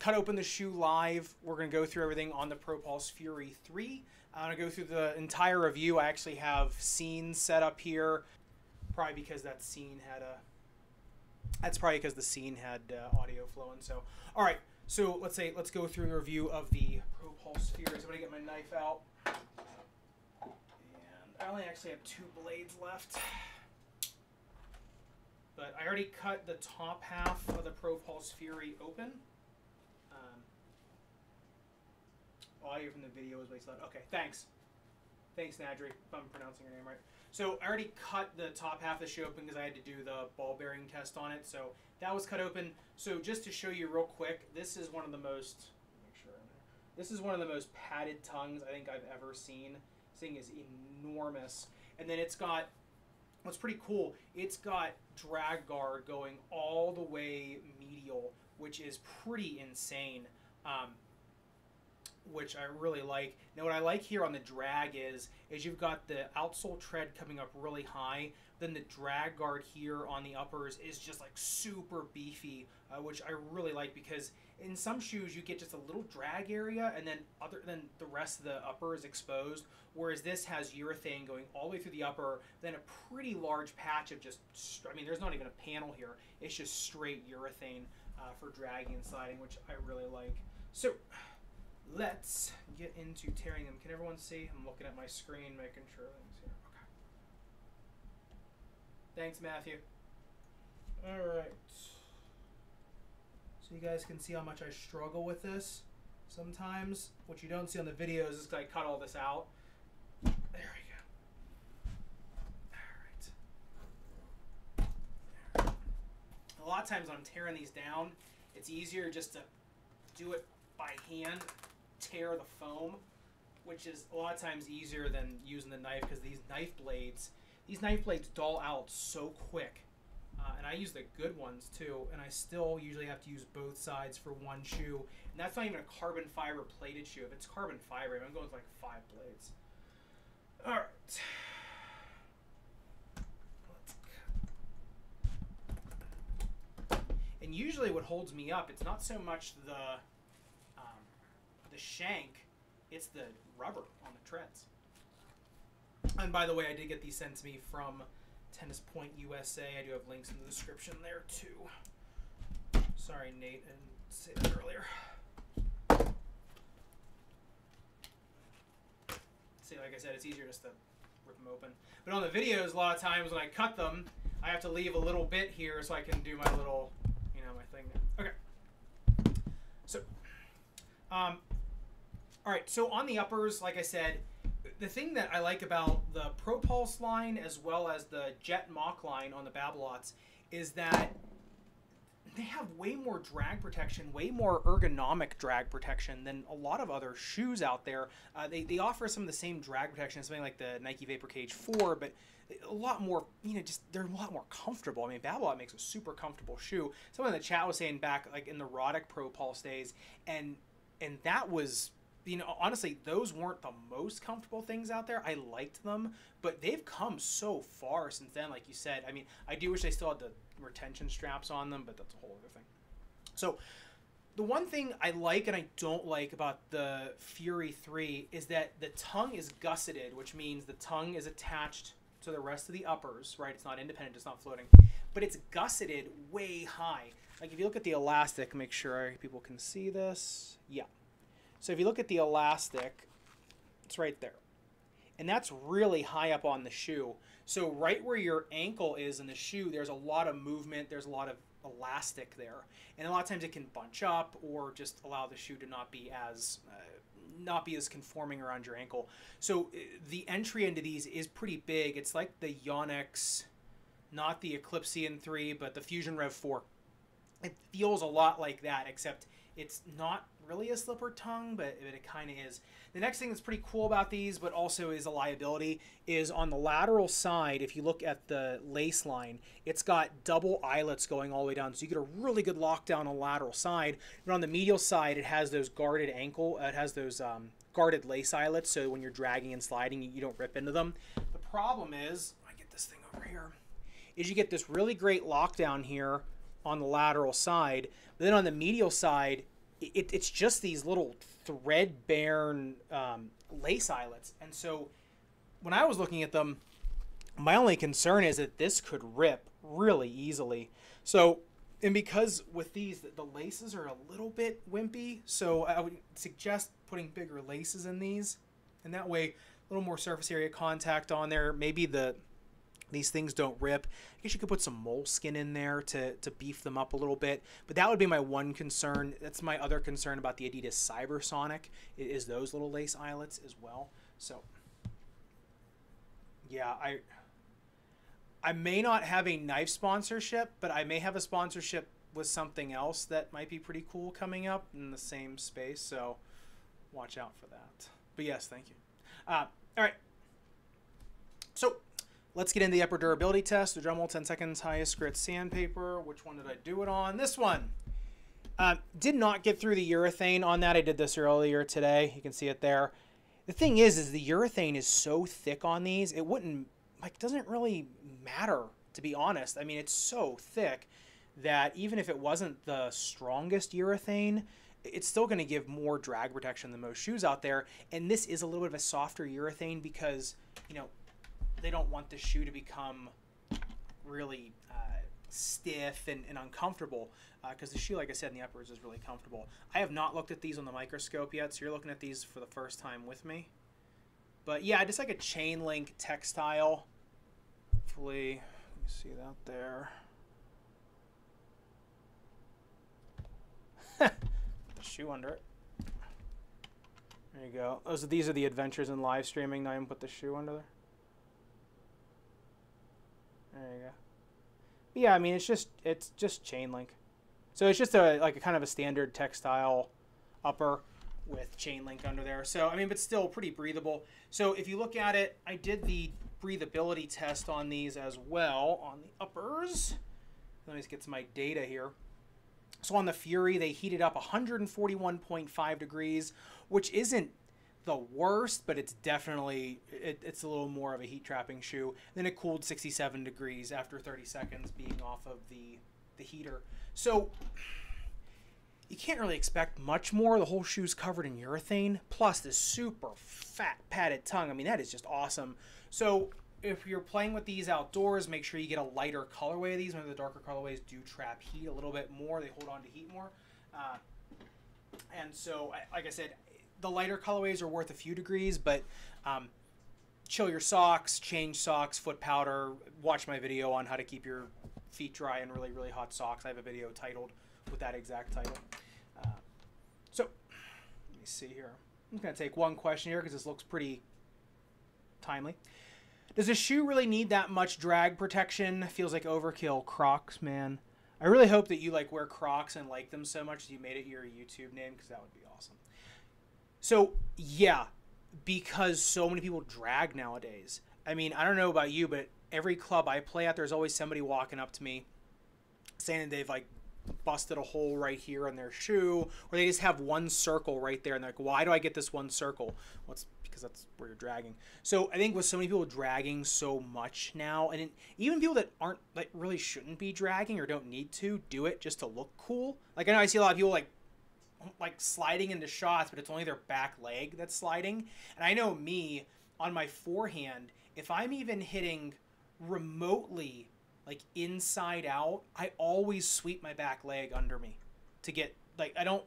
cut open the shoe live. We're going to go through everything on the Propulse Fury 3. I'm going to go through the entire review. I actually have scenes set up here, probably because that scene had a. That's probably because the scene had uh, audio flowing. So, all right. So let's say let's go through the review of the Pro Pulse Fury. So I'm going to get my knife out. And I only actually have two blades left. But I already cut the top half of the Propulse Fury open. Um, audio from the video is loud. Okay, thanks. Thanks, Nadri, if I'm pronouncing your name right. So I already cut the top half of the shoe open because I had to do the ball bearing test on it. So that was cut open. So just to show you real quick, this is one of the most. Make sure. This is one of the most padded tongues I think I've ever seen. This thing is enormous, and then it's got what's pretty cool, it's got drag guard going all the way medial, which is pretty insane. Um, which I really like. Now, what I like here on the drag is, is you've got the outsole tread coming up really high. Then the drag guard here on the uppers is just like super beefy, uh, which I really like because in some shoes you get just a little drag area and then other than the rest of the upper is exposed. Whereas this has urethane going all the way through the upper, then a pretty large patch of just, I mean, there's not even a panel here. It's just straight urethane uh, for dragging and sliding, which I really like. So let's get into tearing them. Can everyone see? I'm looking at my screen, making sure everything's here. Okay. Thanks, Matthew. All right. So you guys can see how much I struggle with this sometimes. What you don't see on the videos is I cut all this out. There we go. All right. A lot of times when I'm tearing these down, it's easier just to do it by hand, tear the foam, which is a lot of times easier than using the knife because these knife blades, these knife blades dull out so quick. Uh, and I use the good ones too, and I still usually have to use both sides for one shoe. And that's not even a carbon fiber plated shoe. If it's carbon fiber, I'm going with like five blades. All right. And usually, what holds me up, it's not so much the the shank, it's the rubber on the treads. And by the way, I did get these sent to me from Tennis Point USA. I do have links in the description there too. Sorry, Nate, and say that earlier. See, like I said, it's easier just to rip them open. But on the videos, a lot of times when I cut them, I have to leave a little bit here so I can do my little, you know, my thing there. Okay. So, um, all right. So on the uppers, like I said, the thing that I like about the Propulse line as well as the Jet Mach line on the Babolat's is that they have way more drag protection, way more ergonomic drag protection than a lot of other shoes out there. Uh, they, they offer some of the same drag protection as something like the Nike Vapor Cage 4, but a lot more, you know, just they're a lot more comfortable. I mean, Babolat makes a super comfortable shoe. Someone in the chat was saying back, like in the Roddick Propulse days, and and that was you know, honestly, those weren't the most comfortable things out there. I liked them, but they've come so far since then. Like you said, I mean, I do wish they still had the retention straps on them, but that's a whole other thing. So, the one thing I like and I don't like about the Fury 3 is that the tongue is gusseted, which means the tongue is attached to the rest of the uppers, right? It's not independent, it's not floating, but it's gusseted way high. Like if you look at the elastic, make sure people can see this. Yeah. So if you look at the elastic, it's right there. And that's really high up on the shoe. So right where your ankle is in the shoe, there's a lot of movement, there's a lot of elastic there. And a lot of times it can bunch up or just allow the shoe to not be as uh, not be as conforming around your ankle. So uh, the entry into these is pretty big. It's like the Yonex, not the Eclipsion 3, but the Fusion Rev 4. It feels a lot like that, except it's not really a slipper tongue, but, but it kind of is. The next thing that's pretty cool about these, but also is a liability, is on the lateral side, if you look at the lace line, it's got double eyelets going all the way down. So you get a really good lockdown on the lateral side. And on the medial side, it has those guarded ankle, uh, it has those um, guarded lace eyelets. So when you're dragging and sliding, you don't rip into them. The problem is, I get this thing over here, is you get this really great lockdown here on the lateral side. But then on the medial side, it, it's just these little threadbare um, lace eyelets. And so when I was looking at them, my only concern is that this could rip really easily. So, and because with these, the laces are a little bit wimpy, so I would suggest putting bigger laces in these. And that way, a little more surface area contact on there. Maybe the these things don't rip. I guess you could put some moleskin in there to, to beef them up a little bit. But that would be my one concern. That's my other concern about the Adidas Cybersonic is those little lace eyelets as well. So yeah, I I may not have a knife sponsorship, but I may have a sponsorship with something else that might be pretty cool coming up in the same space. So watch out for that. But yes, thank you. Uh, all right. So let's get into the upper durability test. The Dremel 10 seconds highest grit sandpaper. Which one did I do it on? This one. Uh, did not get through the urethane on that. I did this earlier today. You can see it there. The thing is, is the urethane is so thick on these, it wouldn't, like, doesn't really matter, to be honest. I mean, it's so thick that even if it wasn't the strongest urethane, it's still going to give more drag protection than most shoes out there. And this is a little bit of a softer urethane because, you know, they don't want the shoe to become really uh, stiff and, and uncomfortable because uh, the shoe, like I said, in the uppers is really comfortable. I have not looked at these on the microscope yet, so you're looking at these for the first time with me. But yeah, just like a chain link textile. Hopefully, you see that there. the shoe under it. There you go. Those these are the adventures in live streaming. Now I put the shoe under there. There you go. But yeah, I mean it's just it's just chain link. So it's just a like a kind of a standard textile upper with chain link under there. So I mean, but still pretty breathable. So if you look at it, I did the breathability test on these as well on the uppers. Let me just get to my data here. So on the Fury, they heated up 141.5 degrees, which isn't the worst, but it's definitely it, it's a little more of a heat trapping shoe. Then it cooled 67 degrees after 30 seconds being off of the the heater. So you can't really expect much more. The whole shoe's covered in urethane, plus this super fat padded tongue. I mean, that is just awesome. So if you're playing with these outdoors, make sure you get a lighter colorway of these. Maybe the darker colorways do trap heat a little bit more. They hold on to heat more. Uh, and so, like I said, the lighter colorways are worth a few degrees, but um, chill your socks, change socks, foot powder. Watch my video on how to keep your feet dry in really, really hot socks. I have a video titled with that exact title. Uh, so, let me see here. I'm going to take one question here because this looks pretty timely. Does a shoe really need that much drag protection? Feels like overkill. Crocs, man. I really hope that you like wear Crocs and like them so much that you made it your YouTube name because that would be awesome. So yeah, because so many people drag nowadays. I mean, I don't know about you, but every club I play at, there's always somebody walking up to me saying they've like busted a hole right here in their shoe, or they just have one circle right there, and they're like, "Why do I get this one circle?" Well, because that's where you're dragging. So I think with so many people dragging so much now, and even people that aren't like really shouldn't be dragging or don't need to do it just to look cool. Like I know I see a lot of people like like sliding into shots, but it's only their back leg that's sliding. And I know me on my forehand, if I'm even hitting remotely like inside out, I always sweep my back leg under me to get like I don't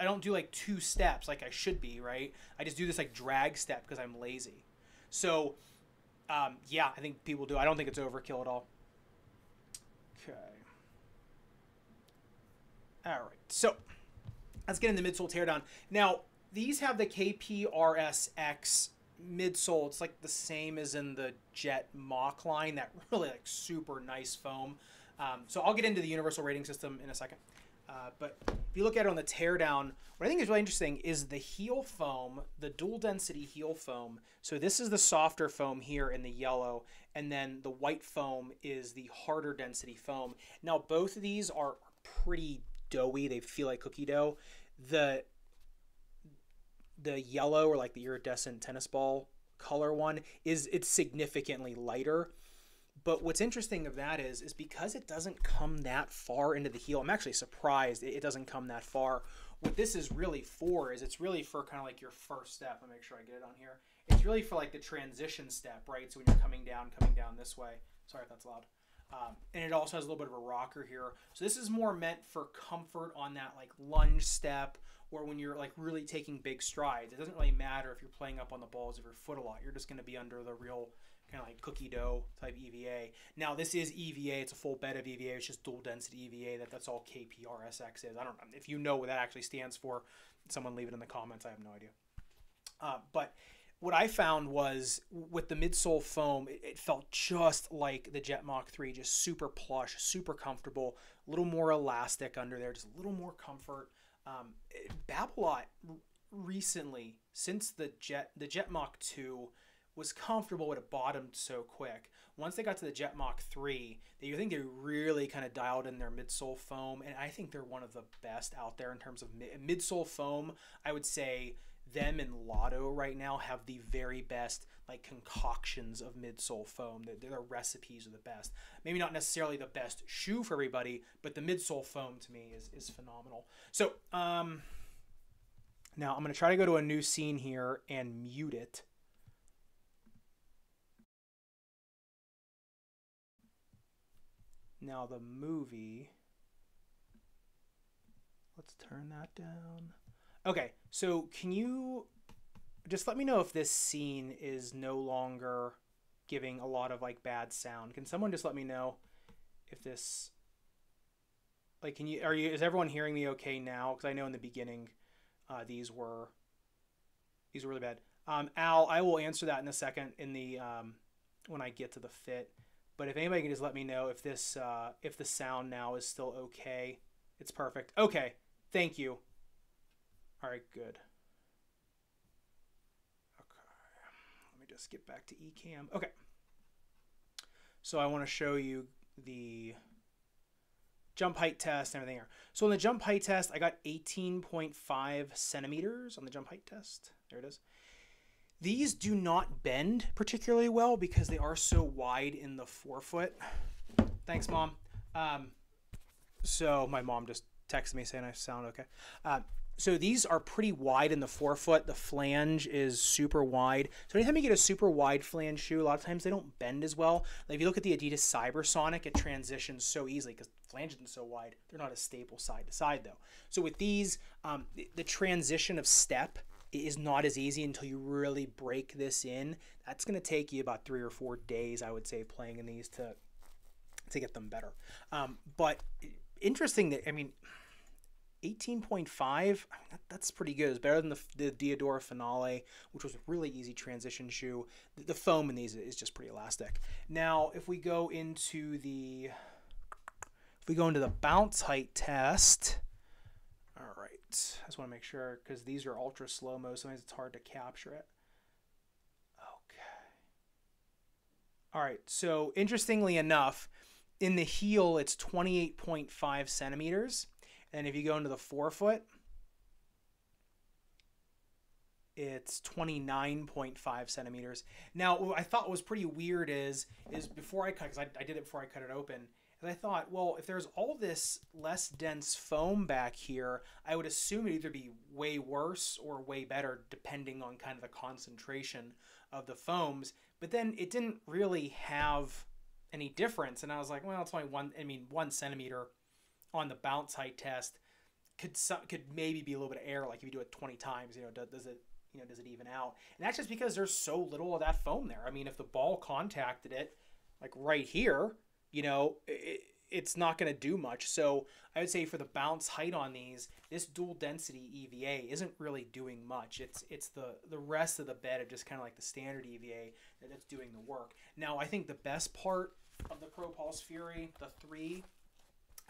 I don't do like two steps like I should be, right? I just do this like drag step because I'm lazy. So um, yeah, I think people do. I don't think it's overkill at all. Okay. All right. So let's get into the midsole teardown. Now, these have the KPRSX midsole, it's like the same as in the Jet Mach line, that really like super nice foam. Um, so I'll get into the universal rating system in a second. Uh, but if you look at it on the teardown, what I think is really interesting is the heel foam, the dual density heel foam. So this is the softer foam here in the yellow, and then the white foam is the harder density foam. Now both of these are pretty doughy; they feel like cookie dough. The the yellow or like the iridescent tennis ball color one is it's significantly lighter. But what's interesting of that is is because it doesn't come that far into the heel. I'm actually surprised it doesn't come that far. what this is really for is it's really for kind of like your first step. Me make sure I get it on here. It's really for like the transition step, right? So when you're coming down, coming down this way. Sorry if that's loud. Um, and it also has a little bit of a rocker here. So this is more meant for comfort on that like lunge step or when you're like really taking big strides. It doesn't really matter if you're playing up on the balls of your foot a lot. You're just going to be under the real kind of like cookie dough type EVA. Now this is EVA. It's a full bed of EVA. It's just dual density EVA. That that's all KPRSX is. I don't know if you know what that actually stands for. Someone leave it in the comments. I have no idea. Uh, but what I found was with the midsole foam, it, felt just like the Jet Mach 3, just super plush, super comfortable, a little more elastic under there, just a little more comfort. Um, Babolat recently, since the Jet the Jet Mach 2 was comfortable, with it bottomed so quick. Once they got to the Jet Mach 3, they I think they really kind of dialed in their midsole foam, and I think they're one of the best out there in terms of midsole foam. I would say them and Lotto right now have the very best like concoctions of midsole foam. Their, their recipes are the best. Maybe not necessarily the best shoe for everybody, but the midsole foam to me is is phenomenal. So um, now I'm gonna try to go to a new scene here and mute it. Now the movie. Let's turn that down. Okay, so can you just let me know if this scene is no longer giving a lot of like bad sound? Can someone just let me know if this like can you are you is everyone hearing me okay now? Because I know in the beginning uh, these were these were really bad. Um, Al, I will answer that in a second in the um, when I get to the fit. But if anybody can just let me know if this uh, if the sound now is still okay, it's perfect. Okay, thank you. All right, good. Okay, let me just get back to Ecamm. Okay. So I want to show you the jump height test and everything here. So on the jump height test, I got 18.5 centimeters on the jump height test. There it is. These do not bend particularly well because they are so wide in the forefoot. Thanks, Mom. Um, so my mom just texted me saying I sound okay. Uh, so these are pretty wide in the forefoot. The flange is super wide. So anytime you get a super wide flange shoe, a lot of times they don't bend as well. Like if you look at the Adidas Cybersonic, it transitions so easily because the flange isn't so wide. They're not as stable side to side though. So with these, um, the, the transition of step is not as easy until you really break this in. That's going to take you about three or four days, I would say, playing in these to to get them better. Um, but interesting that I mean 18.5, that, that's pretty good. It's better than the, the Diadora Finale, which was a really easy transition shoe. The, the foam in these is just pretty elastic. Now, if we go into the if we go into the bounce height test, all right, I just want to make sure because these are ultra slow mo, sometimes it's hard to capture it. Okay. All right, so interestingly enough, in the heel, it's 28.5 centimeters and if you go into the forefoot, it's 29.5 centimeters. Now, what I thought was pretty weird is, is before I cut, because I, I did it before I cut it open, and I thought, well, if there's all this less dense foam back here, I would assume it'd either be way worse or way better, depending on kind of the concentration of the foams. But then it didn't really have any difference, and I was like, well, it's only one. I mean, one centimeter on the bounce height test could could maybe be a little bit of error. Like if you do it 20 times, you know, does, does it you know does it even out? And that's just because there's so little of that foam there. I mean, if the ball contacted it like right here, you know, it, it's not going to do much. So I would say for the bounce height on these, this dual density EVA isn't really doing much. It's it's the the rest of the bed of just kind of like the standard EVA that's doing the work. Now I think the best part of the Propulse Fury, the three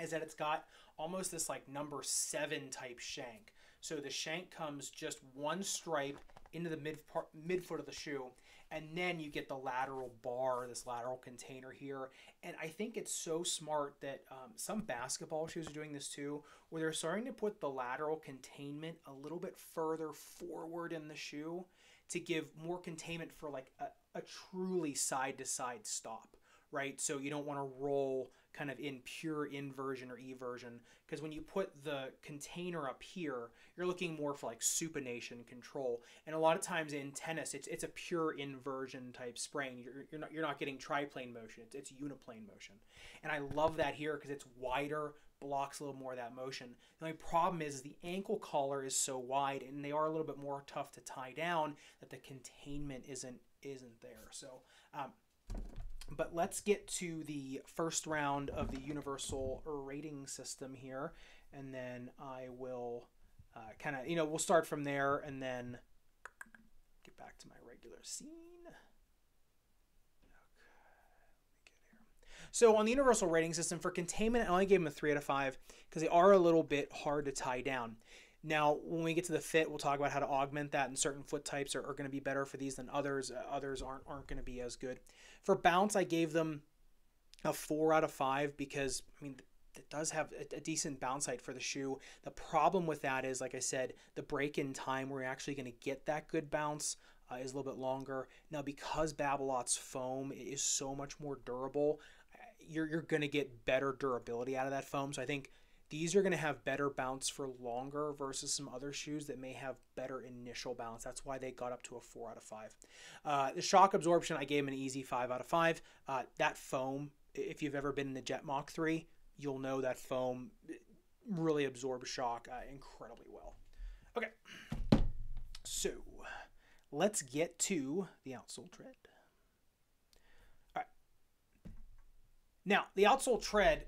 is that it's got almost this like number seven type shank. So the shank comes just one stripe into the mid part, midfoot of the shoe, and then you get the lateral bar, this lateral container here. And I think it's so smart that um, some basketball shoes are doing this too, where they're starting to put the lateral containment a little bit further forward in the shoe to give more containment for like a, a truly side to side stop, right? So you don't want to roll kind of in pure inversion or eversion because when you put the container up here you're looking more for like supination control. And a lot of times in tennis it's it's a pure inversion type sprain. You're, you're not you're not getting triplane motion. It's, it's uniplane motion. And I love that here because it's wider blocks a little more of that motion. The only problem is, is the ankle collar is so wide and they are a little bit more tough to tie down that the containment isn't isn't there. So um, but let's get to the first round of the universal rating system here, and then I will uh, kind of, you know, we'll start from there and then get back to my regular scene. So on the universal rating system for containment, I only gave them a three out of five because they are a little bit hard to tie down. Now, when we get to the fit, we'll talk about how to augment that, and certain foot types are, are going to be better for these than others. Uh, others aren't aren't going to be as good. For bounce, I gave them a four out of five because I mean it does have a, decent bounce height for the shoe. The problem with that is, like I said, the break in time where you're actually going to get that good bounce uh, is a little bit longer. Now, because Babolat's foam is so much more durable, you're, you're going to get better durability out of that foam. So I think these are going to have better bounce for longer versus some other shoes that may have better initial bounce. That's why they got up to a 4 out of 5. Uh, the shock absorption, I gave them an easy 5 out of 5. Uh, that foam, if you've ever been in the Jet Mach 3, you'll know that foam really absorbs shock uh, incredibly well. Okay, so let's get to the outsole tread. All right. Now, the outsole tread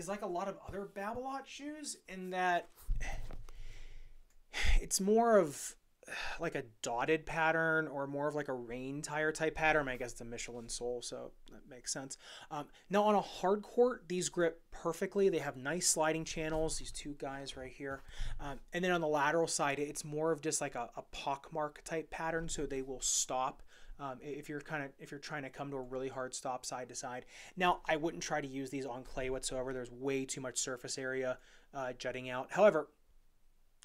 is like a lot of other Babolat shoes in that it's more of like a dotted pattern or more of like a rain tire type pattern. I guess the Michelin sole, so that makes sense. Um, now on a hard court, these grip perfectly. They have nice sliding channels. These two guys right here, um, and then on the lateral side, it's more of just like a, a pockmark type pattern, so they will stop um, if you're kind of if you're trying to come to a really hard stop side to side. Now, I wouldn't try to use these on clay whatsoever. There's way too much surface area uh, jutting out. However,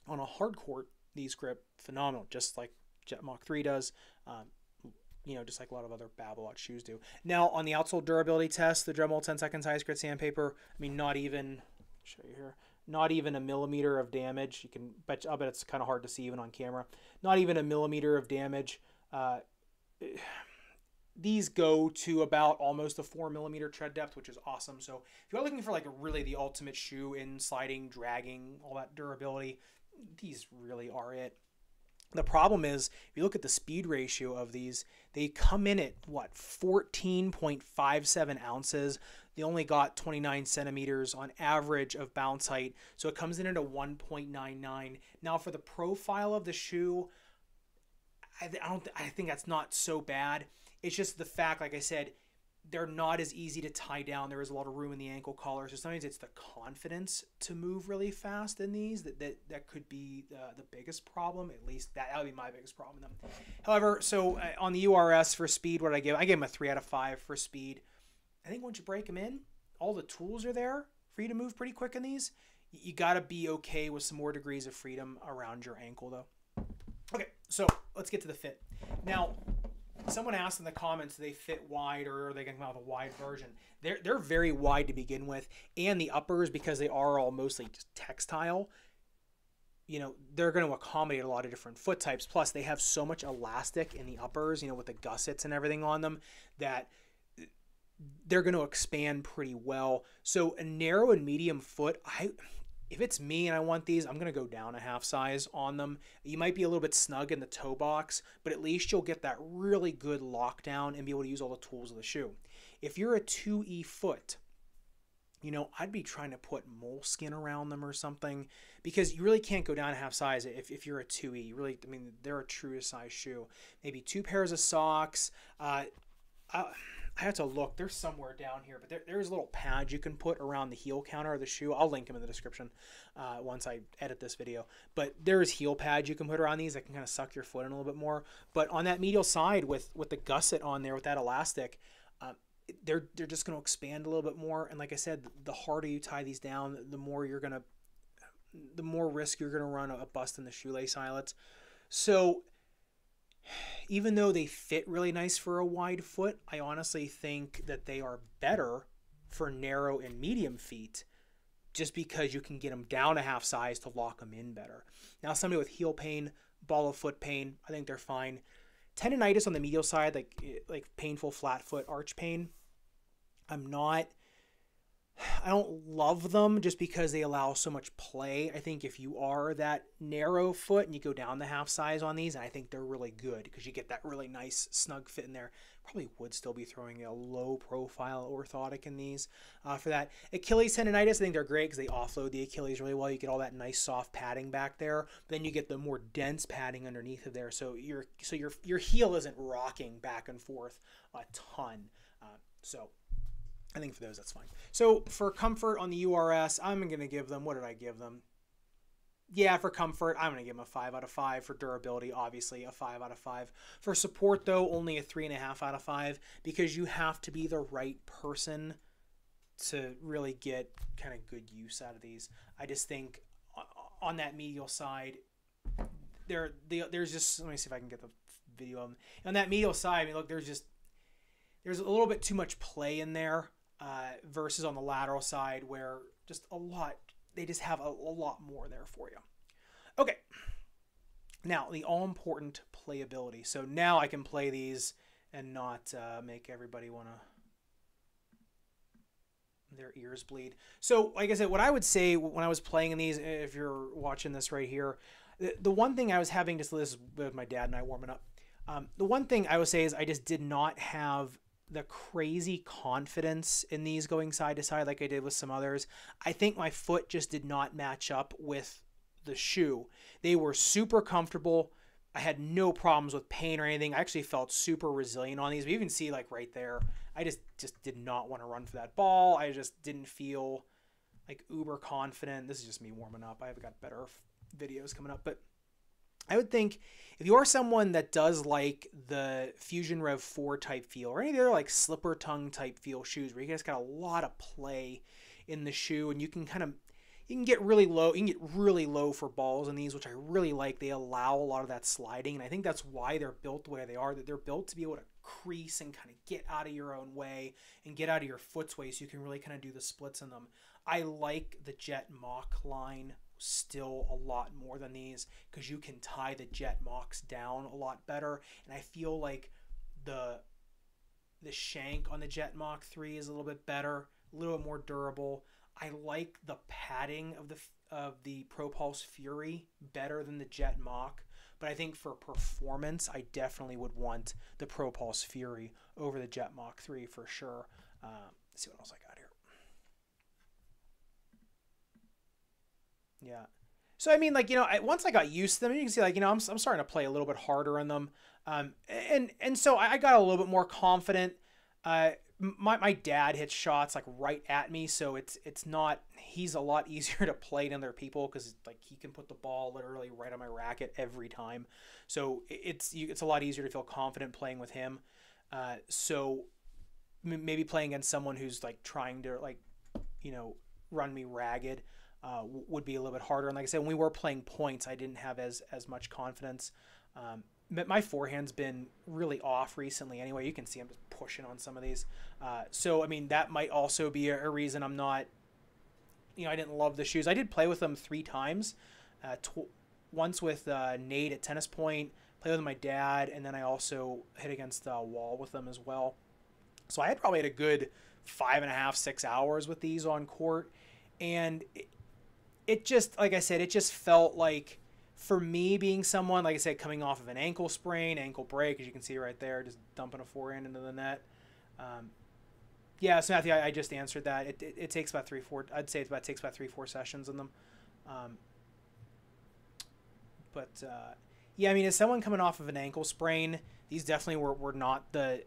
on a hard court, these grip phenomenal, just like Jet Mach 3 does. Um, you know, just like a lot of other Babolat shoes do. Now, on the outsole durability test, the Dremel 10 seconds ice grit sandpaper, I mean, not even, show you here, not even a millimeter of damage. You can bet, I'll bet it's kind of hard to see even on camera. Not even a millimeter of damage. Uh, these go to about almost a four millimeter tread depth, which is awesome. So if you're looking for like really the ultimate shoe in sliding, dragging, all that durability, these really are it. The problem is, if you look at the speed ratio of these, they come in at what 14.57 ounces. They only got 29 centimeters on average of bounce height, so it comes in at a 1.99. Now, for the profile of the shoe, I, I don't. I think that's not so bad. It's just the fact, like I said, they're not as easy to tie down. There is a lot of room in the ankle collar, so sometimes it's the confidence to move really fast in these that that, that could be the, the biggest problem. At least that, that would be my biggest problem. Them. However, so uh, on the URS for speed, what I give? I gave them a three out of five for speed. I think once you break them in, all the tools are there for you to move pretty quick in these. You got to be okay with some more degrees of freedom around your ankle, though. So let's get to the fit. Now, someone asked in the comments, they fit wide or are they going to come out with a wide version? They're, they're very wide to begin with. And the uppers, because they are all mostly just textile, you know, they're going to accommodate a lot of different foot types. Plus, they have so much elastic in the uppers, you know, with the gussets and everything on them, that they're going to expand pretty well. So a narrow and medium foot, I if it's me and I want these, I'm going to go down a half size on them. You might be a little bit snug in the toe box, but at least you'll get that really good lockdown and be able to use all the tools of the shoe. If you're a 2E foot, you know, I'd be trying to put moleskin around them or something because you really can't go down a half size if, if you're a 2E. You really, I mean, they're a true size shoe. Maybe two pairs of socks. Uh, Have to look. They're somewhere down here, but there, there's a little pads you can put around the heel counter of the shoe. I'll link them in the description uh, once I edit this video. But there's heel pads you can put around these that can kind of suck your foot in a little bit more. But on that medial side with with the gusset on there with that elastic, uh, they're they're just going to expand a little bit more. And like I said, the harder you tie these down, the more you're gonna, the more risk you're gonna run a bust in the shoelace eyelets. So even though they fit really nice for a wide foot, I honestly think that they are better for narrow and medium feet just because you can get them down a half size to lock them in better. Now, somebody with heel pain, ball of foot pain, I think they're fine. Tendonitis on the medial side, like eh, like painful flat foot arch pain, I'm not I don't love them just because they allow so much play. I think if you are that narrow foot and you go down the half size on these, and I think they're really good because you get that really nice snug fit in there. Probably would still be throwing a low profile orthotic in these uh, for that. Achilles tendonitis, I think they're great because they offload the Achilles really well. You get all that nice soft padding back there, then you get the more dense padding underneath of there, so your so your your heel isn't rocking back and forth a ton. Uh, so I think for those that's fine. So for comfort on the URS, I'm going to give them, what did I give them? Yeah, for comfort, I'm going to give them a 5 out of 5. For durability, obviously a 5 out of 5. For support, though, only a 3.5 out of 5 because you have to be the right person to really get kind of good use out of these. I just think on that medial side, there, the there's just, let me see if I can get the video of them. On that medial side, I mean, look, there's just, there's a little bit too much play in there uh, versus on the lateral side where just a lot, they just have a, a lot more there for you. Okay, now the all important playability. So now I can play these and not uh, make everybody want to their ears bleed. So, like I said, what I would say when I was playing in these, if you're watching this right here, the, the one thing I was having just this with my dad and I warming up. Um, the one thing I would say is I just did not have the crazy confidence in these going side to side like I did with some others. I think my foot just did not match up with the shoe. They were super comfortable. I had no problems with pain or anything. I actually felt super resilient on these. We even see like right there. I just just did not want to run for that ball. I just didn't feel like uber confident. This is just me warming up. I've got better videos coming up, but I would think if you are someone that does like the Fusion Rev 4 type feel or any other like slipper tongue type feel shoes where you guys got a lot of play in the shoe and you can kind of you can get really low you can get really low for balls in these which i really like. They allow a lot of that sliding and i think that's why they're built the way they are that they're built to be able to crease and kind of get out of your own way and get out of your foot's way so you can really kind of do the splits in them. I like the jet mach line still a lot more than these because you can tie the jet machs down a lot better. And i feel like the the shank on the jet mach 3 is a little bit better a little more durable. I like the padding of the of the propulse fury better than the jet mach but i think for performance i definitely would want the propulse fury over the jet mach 3 for sure. Let's see what else i got here Yeah. So I mean, like you know, I, once I got used to them, you can see like you know, I'm, I'm starting to play a little bit harder in them, um, and and so I got a little bit more confident. Uh, my my dad hits shots like right at me, so it's it's not. He's a lot easier to play than other people because like he can put the ball literally right on my racket every time. So it's it's a lot easier to feel confident playing with him. Uh, so maybe playing against someone who's like trying to like you know run me ragged uh, would be a little bit harder. And like I said, when we were playing points, I didn't have as as much confidence. Um, my forehand's been really off recently. Anyway, you can see I'm just pushing on some of these. Uh, so I mean, that might also be a, a, reason I'm not. You know, I didn't love the shoes. I did play with them three times. Uh, tw- once with uh, Nate at Tennis Point, play with my dad, and then I also hit against the wall with them as well. So I had probably had a good five and a half, six hours with these on court, and just like I said, it just felt like for me being someone like I said coming off of an ankle sprain, ankle break, as you can see right there, just dumping a forehand into the net. Um, yeah, so Matthew, I, I just answered that. It, it, it, takes about three, four. I'd say it about takes about three, four sessions in them. Um, but uh, yeah, I mean, as someone coming off of an ankle sprain, these definitely were, were not the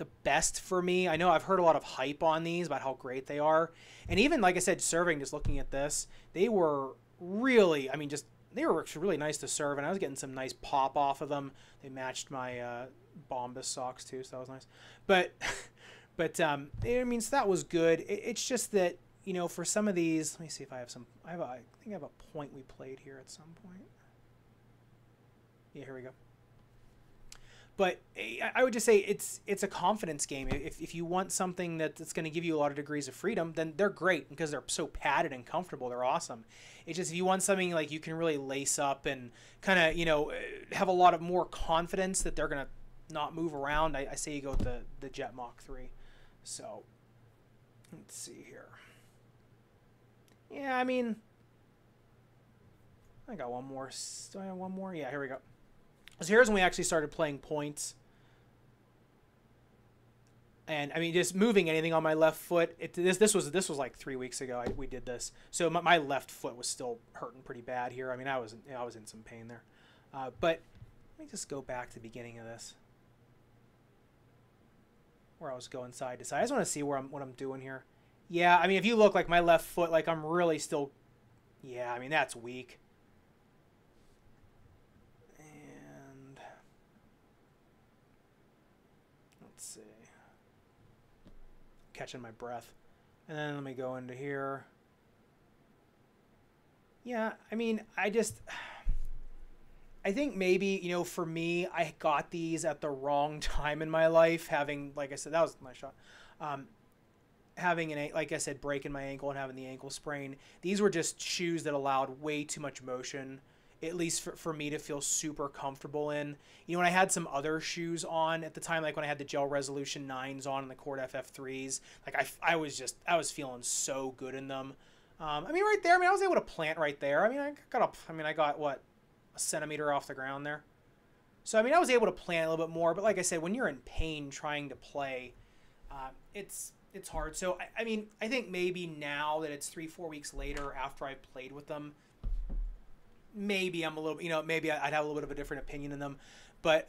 the best for me. I know I've heard a lot of hype on these about how great they are. And even like I said, serving, just looking at this, they were really, I mean, just they were really nice to serve, and I was getting some nice pop off of them. They matched my uh, Bombas socks too, so that was nice. But, but um, I mean, so that was good. It, it's just that you know, for some of these, let me see if I have some. I have, a, I think I have a point we played here at some point. Yeah, here we go. But eh, I would just say it's it's a confidence game. If, if you want something that's going to give you a lot of degrees of freedom, then they're great because they're so padded and comfortable. They're awesome. It's just if you want something like you can really lace up and kind of you know eh, have a lot of more confidence that they're going to not move around, I, I say you go with the the Jet Mach three. So let's see here. Yeah, I mean, I got one more. Do I have one more? Yeah, here we go. So here's when we actually started playing points. And I mean, just moving anything on my left foot. It, this this was this was like three weeks ago. I, we did this, so my, my, left foot was still hurting pretty bad here. I mean, I was I was in some pain there. Uh, but let me just go back to the beginning of this, where I was going side to side. I just want to see where I'm what I'm doing here. Yeah, I mean, if you look like my left foot, like I'm really still. Yeah, I mean that's weak. Catching my breath. And then let me go into here. Yeah, I mean, I just. I think maybe, you know, for me, I got these at the wrong time in my life, having, like I said, that was my shot. Um, having an, like I said, breaking my ankle and having the ankle sprain. These were just shoes that allowed way too much motion at least for, for me to feel super comfortable in. You know, when I had some other shoes on at the time, like when I had the Gel Resolution 9s on and the Court FF3s, like I, I was just, I was feeling so good in them. Um, I mean, right there, I mean, I was able to plant right there. I mean, I got up, I mean, I got what, a centimeter off the ground there. So, I mean, I was able to plant a little bit more, but like I said, when you're in pain trying to play, uh, it's, it's hard. So, I, I mean, I think maybe now that it's three, four weeks later after I've played with them, maybe I'm a little, you know, maybe I'd have a little bit of a different opinion in them, but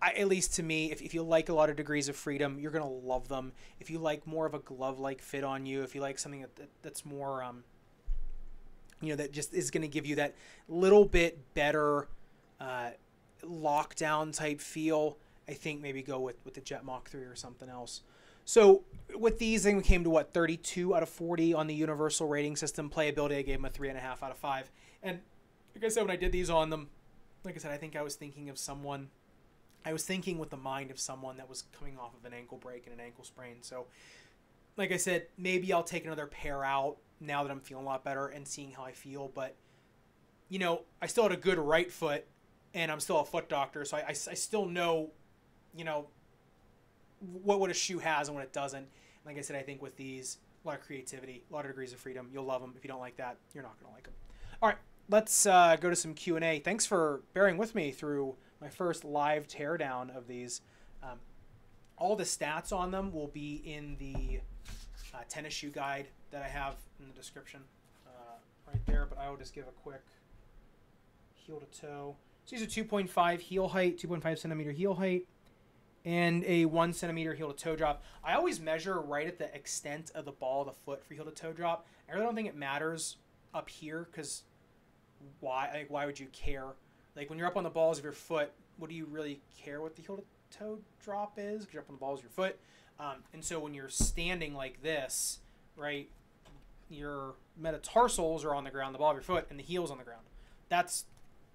I, at least to me, if, if you like a lot of degrees of freedom, you're gonna love them. If you like more of a glove-like fit on you, if you like something that, that that's more, um, you know, that just is gonna give you that little bit better uh, lockdown type feel, I think maybe go with with the Jet Mach three or something else. So with these, I think we came to what 32 out of 40 on the universal rating system. Playability, I gave them a three and a half out of five. And like I said, when I did these on them, like I said, I think I was thinking of someone. I was thinking with the mind of someone that was coming off of an ankle break and an ankle sprain. So, like I said, maybe I'll take another pair out now that I'm feeling a lot better and seeing how I feel. But, you know, I still had a good right foot and I'm still a foot doctor. So I, I, I still know, you know, what, what a shoe has and what it doesn't. Like I said, I think with these, a lot of creativity, a lot of degrees of freedom. You'll love them. If you don't like that, you're not going to like them. All right, let's uh, go to some Q and A. Thanks for bearing with me through my first live teardown of these. Um, all the stats on them will be in the uh, tennis shoe guide that I have in the description uh, right there. But I will just give a quick heel to toe. So these are 2.5 heel height, 2.5 centimeter heel height, and a one centimeter heel to toe drop. I always measure right at the extent of the ball of the foot for heel to toe drop. I really don't think it matters up here because why like why would you care? Like when you're up on the balls of your foot, what do you really care what the heel to toe drop is? You're up on the balls of your foot. Um, and so when you're standing like this, right, your metatarsals are on the ground, the ball of your foot, and the heel's on the ground. That's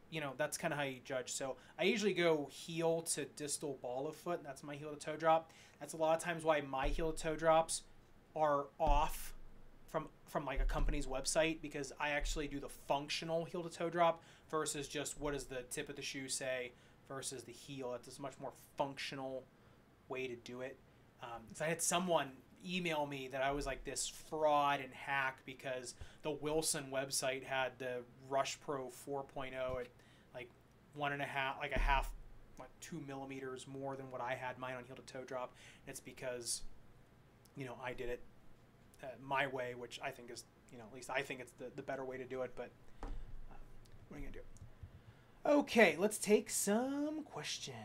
you know that's kind of how you judge. So I usually go heel to distal ball of foot. That's my heel to toe drop. That's a lot of times why my heel to toe drops are off from from like a company's website because I actually do the functional heel to toe drop versus just what does the tip of the shoe say versus the heel. It's a much more functional way to do it. Um, so I had someone email me that I was like this fraud and hack because the Wilson website had the Rush Pro 4.0 at like one and a half, like a half, like two millimeters more than what I had mine on heel to toe drop. And it's because, you know, I did it uh, my way, which I think is, you know, at least I think it's the, the better way to do it. But uh, what are you going to do? Okay, let's take some questions.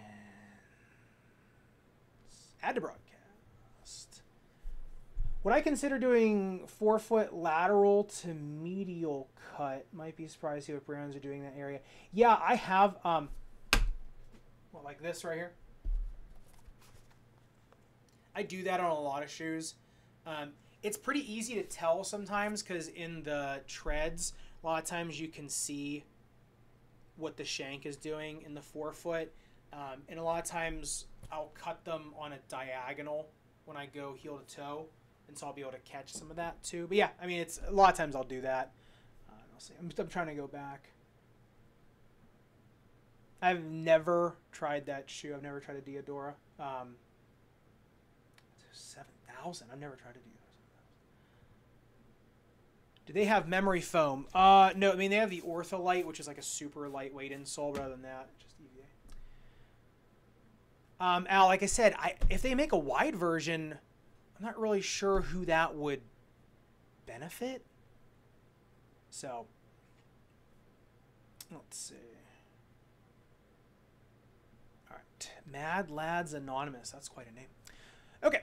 Add to broadcast. Would I consider doing four foot lateral to medial cut? Might be surprised to see what brands are doing that area. Yeah, I have, um, well, like this right here. I do that on a lot of shoes. Um, it's pretty easy to tell sometimes because in the treads, a lot of times you can see what the shank is doing in the forefoot. Um, and a lot of times I'll cut them on a diagonal when I go heel to toe, and so I'll be able to catch some of that too. But yeah, I mean, it's a lot of times I'll do that. Uh, I'll see. I'm, I'm trying to go back. I've never tried that shoe. I've never tried a Diadora. Um, Seven thousand. I've never tried to do. Do they have memory foam? Uh, no. I mean, they have the Ortholite, which is like a super lightweight insole. Rather than that, just EVA. Um, Al, like I said, I if they make a wide version, I'm not really sure who that would benefit. So, let's see. All right, Mad Lads Anonymous. That's quite a name. Okay.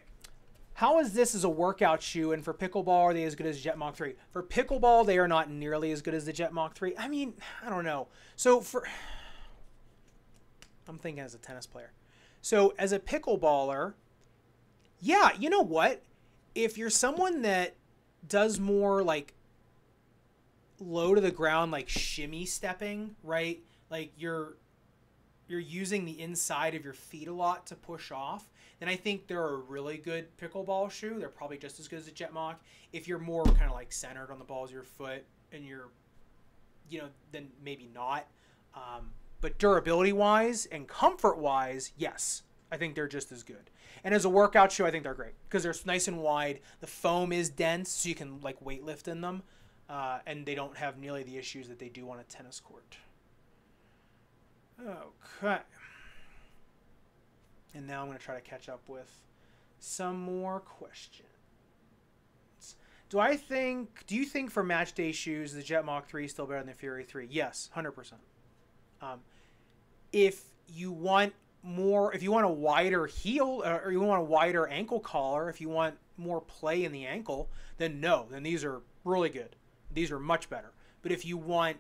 How is this as a workout shoe? And for pickleball, are they as good as Jet Mach 3? For pickleball, they are not nearly as good as the Jet Mach 3. I mean, I don't know. So for. I'm thinking as a tennis player. So as a pickleballer, yeah, you know what? If you're someone that does more like low to the ground, like shimmy stepping, right? Like you're you're using the inside of your feet a lot to push off, then I think they're a really good pickleball shoe. They're probably just as good as a Jet Mach. If you're more kind of like centered on the balls of your foot and you're, you know, then maybe not. Um, but durability wise and comfort wise, yes, I think they're just as good. And as a workout shoe, I think they're great because they're nice and wide. The foam is dense, so you can like weightlift in them, uh, and they don't have nearly the issues that they do on a tennis court. Okay. And now I'm going to try to catch up with some more questions. Do I think, do you think for match day shoes, the Jet Mach 3 is still better than the Fury 3? Yes, 100%. Um, if you want more, if you want a wider heel, uh, or you want a wider ankle collar, if you want more play in the ankle, then no, then these are really good. These are much better. But if you want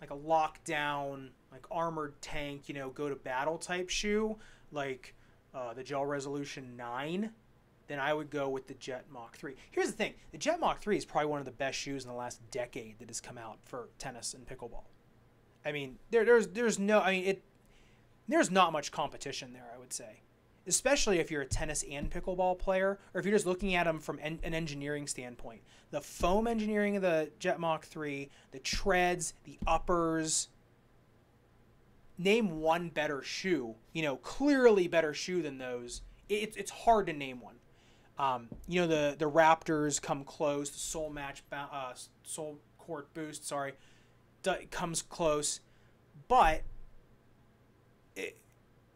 like a lockdown, like armored tank, you know, go to battle type shoe, like uh, the Gel Resolution 9, then I would go with the Jet Mach 3. Here's the thing the Jet Mach 3 is probably one of the best shoes in the last decade that has come out for tennis and pickleball. I mean, there, there's there's no, I mean, it there's not much competition there, I would say. Especially if you're a tennis and pickleball player, or if you're just looking at them from en- an engineering standpoint. The foam engineering of the Jet Mach 3, the treads, the uppers, name one better shoe, you know, clearly better shoe than those. It, it's hard to name one. Um, you know, the the Raptors come close. The SoleMatch, uh, Soul Court Boost, sorry, comes close, but it,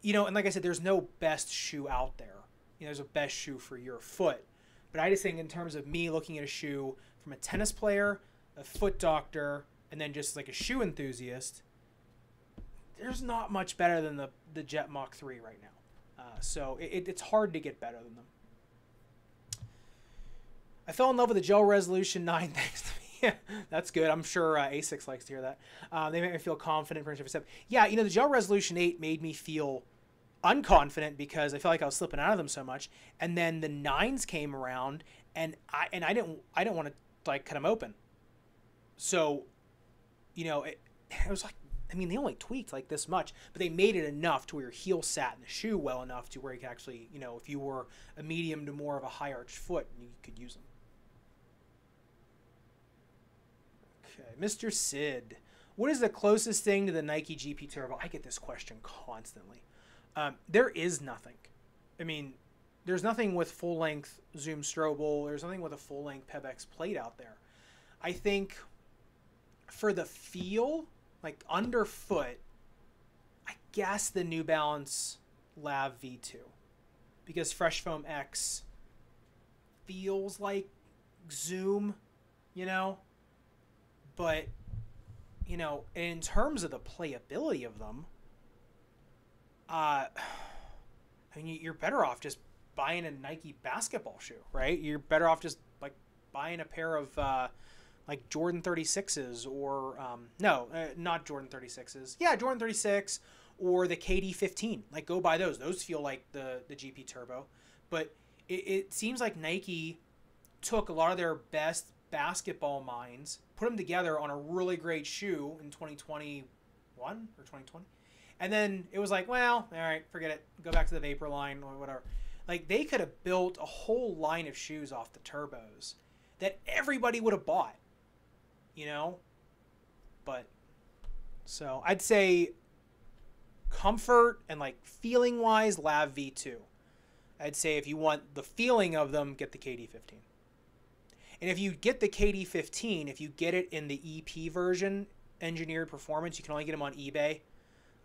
you know, and like I said, there's no best shoe out there. You know, there's a best shoe for your foot. But I just think in terms of me looking at a shoe from a tennis player, a foot doctor, and then just like a shoe enthusiast, there's not much better than the the Jet Mach 3 right now. Uh, so it, it's hard to get better than them. I fell in love with the Gel Resolution 9 thanks to. That's good. I'm sure uh, Asics likes to hear that. Uh, they make me feel confident for step. Yeah, you know, the Gel Resolution 8 made me feel unconfident because I felt like I was slipping out of them so much. And then the nines came around, and I and I didn't I didn't want to like cut them open. So, you know, it, it was like I mean, they only tweaked like this much, but they made it enough to where your heel sat in the shoe well enough to where you could actually, you know, if you were a medium to more of a high arch foot, you could use them. Okay, Mr. Sid, what is the closest thing to the Nike GP Turbo? I get this question constantly. Um, there is nothing. I mean, there's nothing with full length Zoom Strobel. There's nothing with a full length Pebax plate out there. I think for the feel, like underfoot, I guess the New Balance Lav V2 because Fresh Foam X feels like Zoom, you know, but you know, in terms of the playability of them, uh, I mean, you're better off just buying a Nike basketball shoe, right? You're better off just like buying a pair of uh, like Jordan 36s or um, no, uh, not Jordan 36s. Yeah, Jordan 36 or the KD 15. Like go buy those. Those feel like the the GP Turbo, but it, it seems like Nike took a lot of their best basketball minds, put them together on a really great shoe in 2021 or 2020, And then it was like, well, all right, forget it. Go back to the Vapor line or whatever. Like they could have built a whole line of shoes off the turbos that everybody would have bought. You know? But so I'd say comfort and like feeling wise, Lav V2. I'd say if you want the feeling of them, get the KD15. And if you get the KD15, if you get it in the EP version, engineered performance, you can only get them on eBay.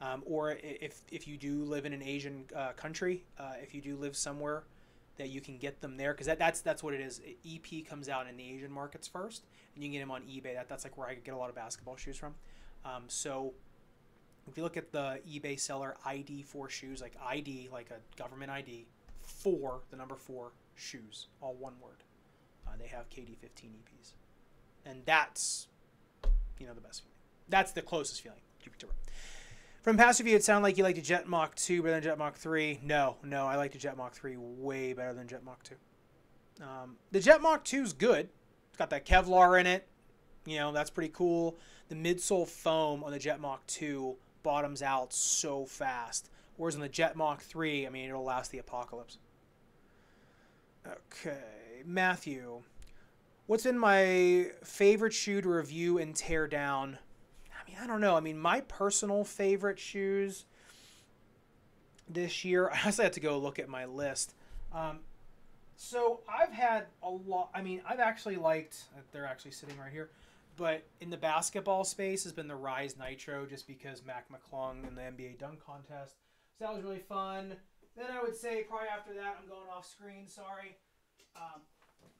Um, or if, if you do live in an Asian uh, country, uh, if you do live somewhere that you can get them there, because that, that's that's what it is. EP comes out in the Asian markets first, and you can get them on eBay. That, that's like where I get a lot of basketball shoes from. Um, so if you look at the eBay seller ID for shoes, like ID, like a government ID, four, the number four, shoes, all one word. Uh, they have KD15 EPs. And that's, you know, the best feeling. That's the closest feeling. Jupiter. From past review, it sounded like you liked the Jet Mach 2 better than Jet Mach 3. No, no, I like the Jet Mach 3 way better than Jet Mach 2. Um, the Jet Mach 2 is good. It's got that Kevlar in it. You know, that's pretty cool. The midsole foam on the Jet Mach 2 bottoms out so fast. Whereas on the Jet Mach 3, I mean, it'll last the apocalypse. Okay, Matthew. What's in my favorite shoe to review and tear down? I mean, I don't know. I mean, my personal favorite shoes this year, I actually had to go look at my list. Um, so I've had a lot. I mean, I've actually liked. They're actually sitting right here, but in the basketball space has been the Rise Nitro, just because Mac McClung in the NBA dunk contest. So that was really fun. Then I would say probably after that, I'm going off screen. Sorry. Um,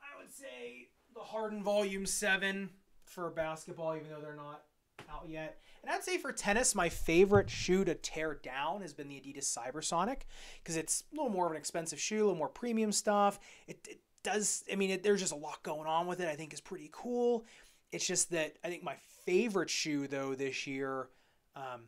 I would say the Harden Volume Seven for basketball, even though they're not out yet. And I'd say for tennis, my favorite shoe to tear down has been the Adidas Cybersonic because it's a little more of an expensive shoe, a little more premium stuff. It, it does, I mean, it, there's just a lot going on with it. I think is pretty cool. It's just that I think my favorite shoe though this year um,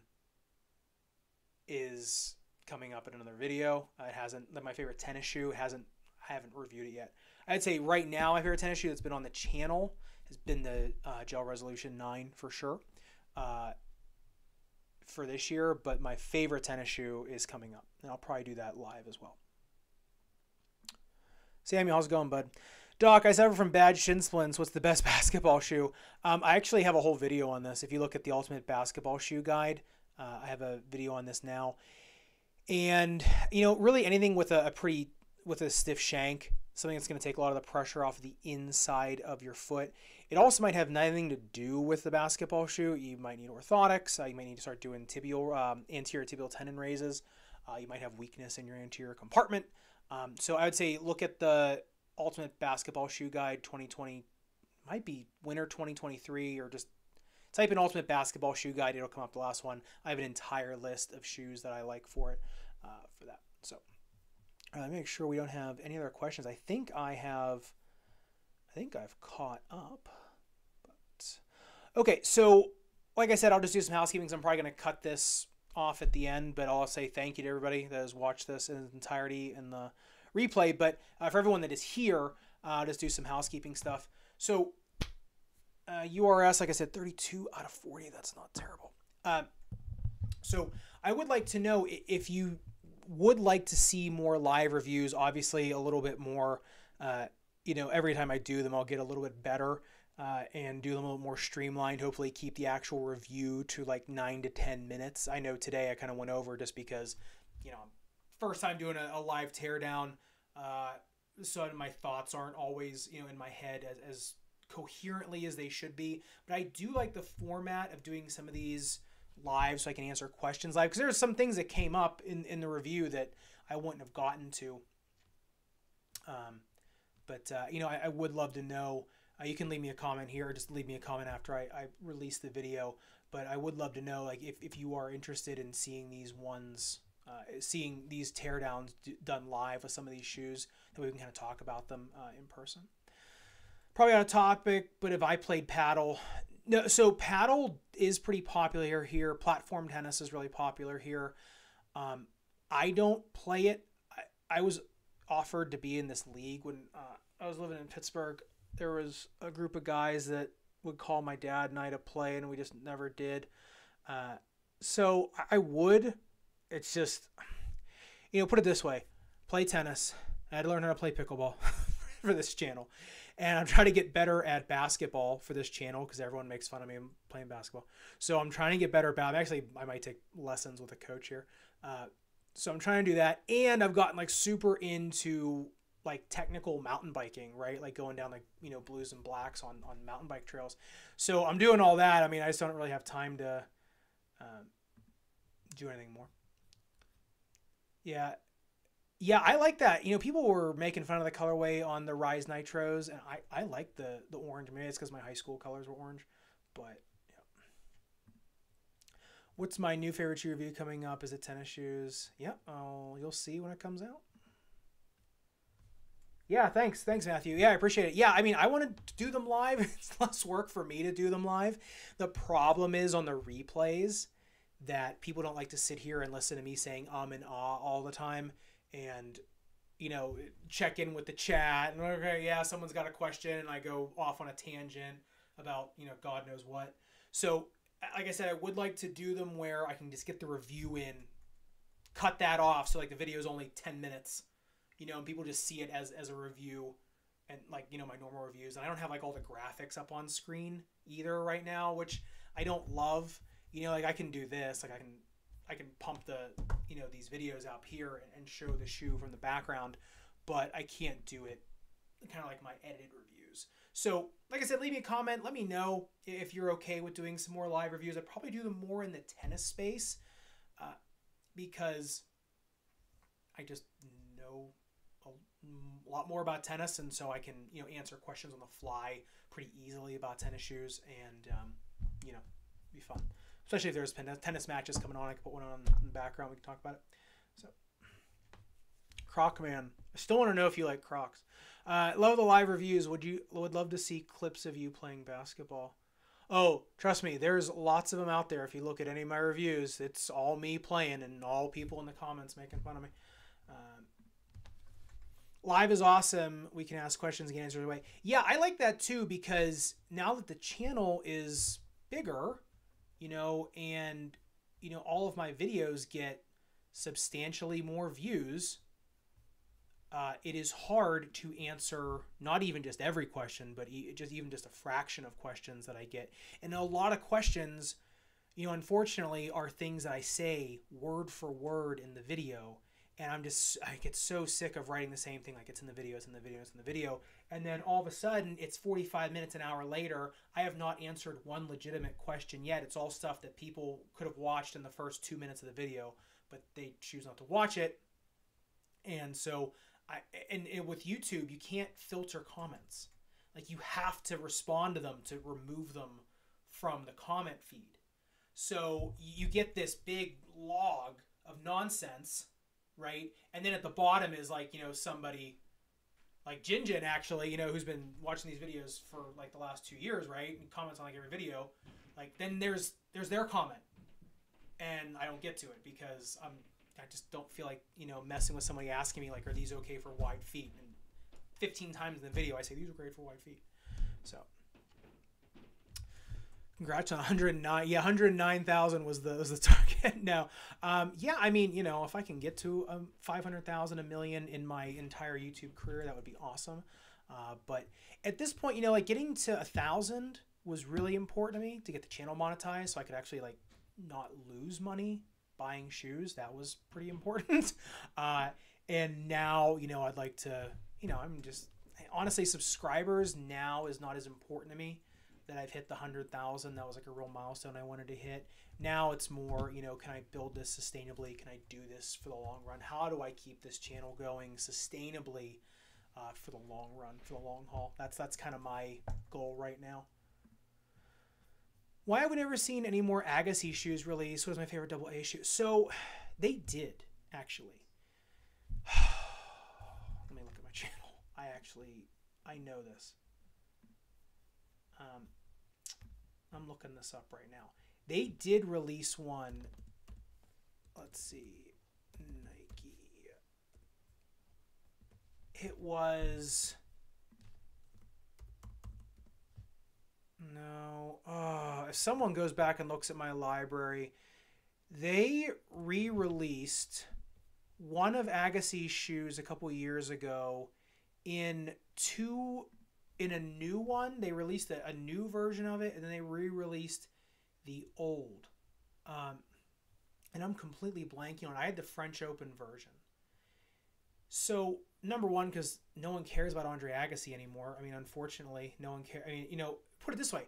is coming up in another video. Uh, it hasn't. My favorite tennis shoe hasn't. I haven't reviewed it yet. I'd say right now my favorite tennis shoe that's been on the channel has been the uh, Gel Resolution Nine for sure. Uh, for this year, but my favorite tennis shoe is coming up, and I'll probably do that live as well. Samuel, how's it going, bud? Doc, I suffer from bad shin splints. What's the best basketball shoe? Um, I actually have a whole video on this. If you look at the Ultimate Basketball Shoe Guide, uh, I have a video on this now and you know really anything with a, a pretty with a stiff shank something that's going to take a lot of the pressure off the inside of your foot it also might have nothing to do with the basketball shoe. You might need orthotics. Uh, you might need to start doing tibial um, anterior tibial tendon raises. Uh, you might have weakness in your anterior compartment. Um, so i would say look at the ultimate basketball shoe guide 2020 might be winter 2023 or just type in ultimate basketball shoe guide. It'll come up the last one. I have an entire list of shoes that i like for it uh, for that. So uh, make sure we don't have any other questions. I think i have i think i've caught up okay so like i said i'll just do some housekeeping i'm probably going to cut this off at the end but i'll say thank you to everybody that has watched this in its entirety in the replay but uh, for everyone that is here uh, just do some housekeeping stuff so uh, URS, like I said, 32 out of 40. That's not terrible. Uh, so I would like to know if you would like to see more live reviews. Obviously, a little bit more. Uh, you know, every time I do them, I'll get a little bit better uh, and do them a little more streamlined. Hopefully, keep the actual review to like nine to 10 minutes. I know today I kind of went over just because, you know, first time doing a, a live teardown. Uh, so my thoughts aren't always, you know, in my head as, as coherently as they should be. But I do like the format of doing some of these live so I can answer questions live because there's some things that came up in, in the review that I wouldn't have gotten to. Um, but, uh, you know, I, I, would love to know. Uh, you can leave me a comment here or just leave me a comment after I, I release the video. But I would love to know, like, if, if you are interested in seeing these ones, uh, seeing these teardowns d- done live with some of these shoes, that we can kind of talk about them uh, in person probably on a topic, but if I played paddle, no, so paddle is pretty popular here. Platform tennis is really popular here. Um, I don't play it. I, I was offered to be in this league when uh, I was living in Pittsburgh. There was a group of guys that would call my dad and I to play, and we just never did. Uh, So I would. It's just, you know, put it this way: play tennis. I had to learn how to play pickleball for this channel, and I'm trying to get better at basketball for this channel because everyone makes fun of me playing basketball. So I'm trying to get better about. Actually, I might take lessons with a coach here. Uh, so I'm trying to do that, and I've gotten like super into like technical mountain biking, right? Like going down like you know blues and blacks on on mountain bike trails. So I'm doing all that. I mean, I just don't really have time to um, do anything more. Yeah, yeah, I like that. You know, people were making fun of the colorway on the Rise Nitros, and I I like the the orange. Maybe it's because my high school colors were orange, but What's my new favorite shoe review coming up? Is it tennis shoes? Yep. Oh, you'll see when it comes out. Yeah, thanks. Thanks, Matthew. Yeah, I appreciate it. Yeah, I mean, I want to do them live. It's less work for me to do them live. The problem is on the replays that people don't like to sit here and listen to me saying um and ah all the time and you know, check in with the chat and okay, yeah, someone's got a question and I go off on a tangent about, you know, God knows what. So like I said, I would like to do them where I can just get the review in, cut that off, so like the video is only ten minutes, you know, and people just see it as as a review, and like you know my normal reviews. And I don't have like all the graphics up on screen either right now, which I don't love. You know, like I can do this, like I can I can pump the you know these videos up here and show the shoe from the background, but I can't do it kind of like my edited reviews. So, like I said, leave me a comment. Let me know if you're okay with doing some more live reviews. I'd probably do them more in the tennis space uh, because I just know a lot more about tennis, and so I can you know answer questions on the fly pretty easily about tennis shoes, and um, you know, be fun. Especially if there's tennis matches coming on, I can put one on in the background. We can talk about it. So, Croc Man, I still want to know if you like Crocs. Uh, love the live reviews. Would you would love to see clips of you playing basketball? Oh, trust me, there's lots of them out there. If you look at any of my reviews, it's all me playing and all people in the comments making fun of me. Live is awesome. We can ask questions and get answers away. Yeah, I like that too because now that the channel is bigger, you know, and you know all of my videos get substantially more views uh, it is hard to answer not even just every question, but e- just even just a fraction of questions that I get. And a lot of questions, you know, unfortunately, are things that I say word for word in the video. And I'm just, I get so sick of writing the same thing, like it's in the video, it's in the video, it's in the video. And then all of a sudden, it's 45 minutes, an hour later, I have not answered one legitimate question yet. It's all stuff that people could have watched in the first two minutes of the video, but they choose not to watch it. And so I, and, and with YouTube, you can't filter comments. Like you have to respond to them to remove them from the comment feed. So you get this big log of nonsense, right? And then at the bottom is like, you know, somebody like Jinjin actually, you know, who's been watching these videos for like the last two years, right? And comments on like every video. Like then there's there's their comment. And I don't get to it because I'm I just don't feel like you know messing with somebody asking me like, are these okay for wide feet? And 15 times in the video, I say these are great for wide feet. So, congrats on 109. Yeah, 109,000 was the was the target. now, um, yeah, I mean, you know, if I can get to um, 500,000, a million in my entire YouTube career, that would be awesome. Uh, but at this point, you know, like getting to a thousand was really important to me to get the channel monetized, so I could actually like not lose money buying shoes. That was pretty important. Uh, and now, you know, I'd like to, you know, I'm just honestly, subscribers now is not as important to me that I've hit the 100,000. That was like a real milestone I wanted to hit. Now it's more, you know, can I build this sustainably? Can I do this for the long run? How do I keep this channel going sustainably uh, for the long run, for the long haul? That's that's kind of my goal right now. Why have we never seen any more Agassi shoes released? What was my favorite double A shoe? So they did actually. Let me look at my channel. I actually I know this. Um, I'm looking this up right now. They did release one. Let's see, Nike. It was No. Oh, if someone goes back and looks at my library, they re-released one of Agassi's shoes a couple years ago in two in a new one. They released a, a new version of it, and then they re-released the old. Um, and I'm completely blanking on. I had the French Open version. So number one, because no one cares about Andre Agassi anymore. I mean, unfortunately, no one cares. I mean, you know, put it this way: